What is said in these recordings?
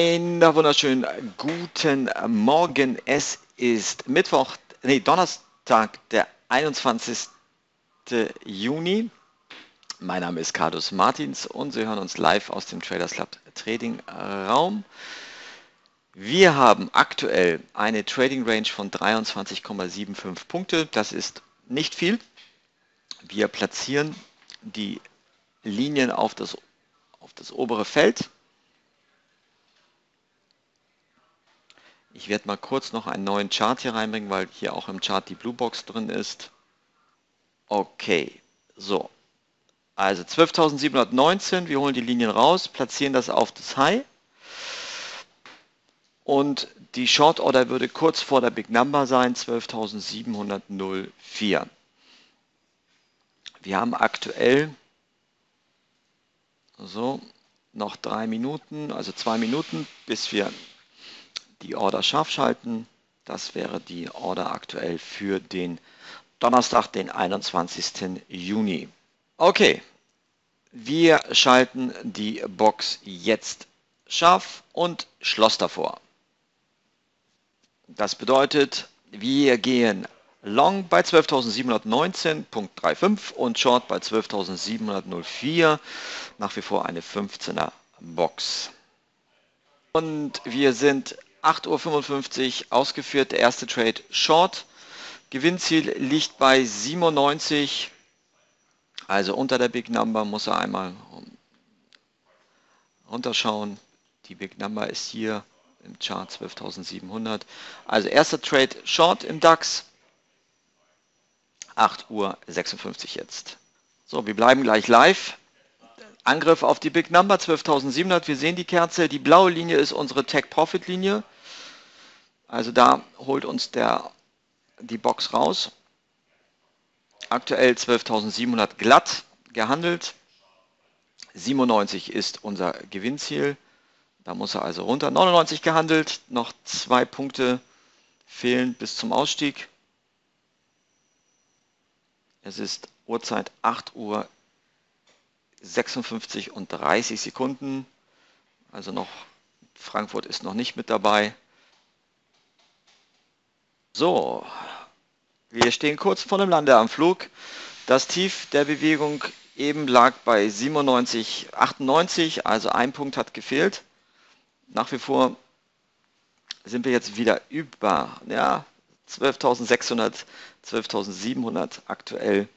Einen wunderschönen guten Morgen. Es ist Mittwoch, nee, Donnerstag, der 21. Juni. Mein Name ist Carlos Martins und Sie hören uns live aus dem Traders Club Trading Raum. Wir haben aktuell eine Trading Range von 23,75 Punkte. Das ist nicht viel. Wir platzieren die Linien auf das, auf das obere Feld. Ich werde mal kurz noch einen neuen Chart hier reinbringen, weil hier auch im Chart die Blue Box drin ist. Okay, so. Also 12.719, wir holen die Linien raus, platzieren das auf das High. Und die Short Order würde kurz vor der Big Number sein, 12.704. Wir haben aktuell so noch drei Minuten, also zwei Minuten, bis wir die Order scharf schalten. Das wäre die Order aktuell für den Donnerstag, den 21. Juni. Okay, wir schalten die Box jetzt scharf und Schloss davor. Das bedeutet, wir gehen Long bei 12.719.35 und Short bei 12.704. Nach wie vor eine 15er Box. Und wir sind 8.55 Uhr ausgeführt, der erste Trade Short. Gewinnziel liegt bei 97, also unter der Big Number muss er einmal runterschauen. Die Big Number ist hier im Chart 12.700. Also erster Trade Short im DAX. 8.56 Uhr jetzt. So, wir bleiben gleich live. Angriff auf die Big Number 12.700. Wir sehen die Kerze. Die blaue Linie ist unsere Tech Profit Linie. Also da holt uns der, die Box raus. Aktuell 12.700 glatt gehandelt. 97 ist unser Gewinnziel. Da muss er also runter. 99 gehandelt, noch zwei Punkte fehlen bis zum Ausstieg. Es ist Uhrzeit 8 Uhr 56 und 30 Sekunden. Also noch Frankfurt ist noch nicht mit dabei. So, wir stehen kurz vor dem Landeanflug. Das Tief der Bewegung eben lag bei 97,98, also ein Punkt hat gefehlt nach wie vor sind wir jetzt wieder über ja, 12.600, 12.700 aktuell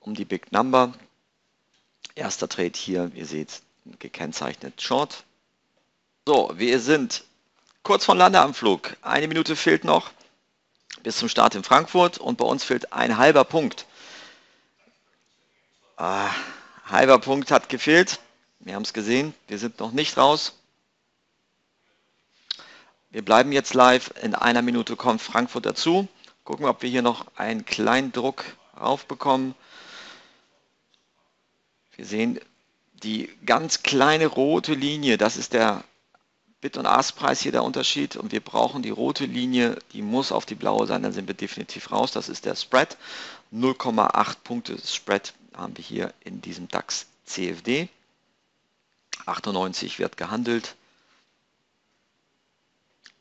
um die Big Number. Erster Trade hier, ihr seht, gekennzeichnet Short. So, wir sind kurz vor Landeanflug. Eine Minute fehlt noch bis zum Start in Frankfurt und bei uns fehlt ein halber Punkt. Ah, halber Punkt hat gefehlt. Wir haben es gesehen, wir sind noch nicht raus. Wir bleiben jetzt live. In einer Minute kommt Frankfurt dazu. Gucken wir, ob wir hier noch einen kleinen Druck raufbekommen. Wir sehen die ganz kleine rote Linie. Das ist der Bit- und Ask-Preis hier der Unterschied. Und wir brauchen die rote Linie, die muss auf die blaue sein, dann sind wir definitiv raus. Das ist der Spread. 0,8 Punkte Spread haben wir hier in diesem DAX CFD. 98 wird gehandelt.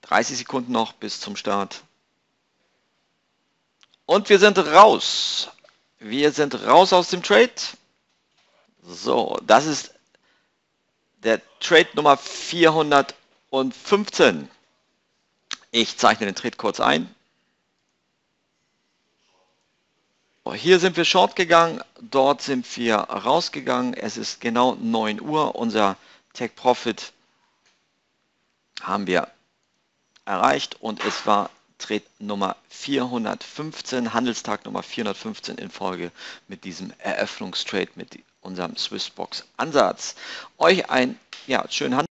30 Sekunden noch bis zum Start. Und wir sind raus. Wir sind raus aus dem Trade. So, das ist der Trade Nummer 415. Ich zeichne den Trade kurz ein. Hier sind wir short gegangen, dort sind wir rausgegangen. Es ist genau 9 Uhr. Unser Take Profit haben wir erreicht und es war Trade Nummer 415, Handelstag Nummer 415 in Folge mit diesem Eröffnungstrade mit unserem Swissbox Ansatz. Euch ein ja, schönen Handel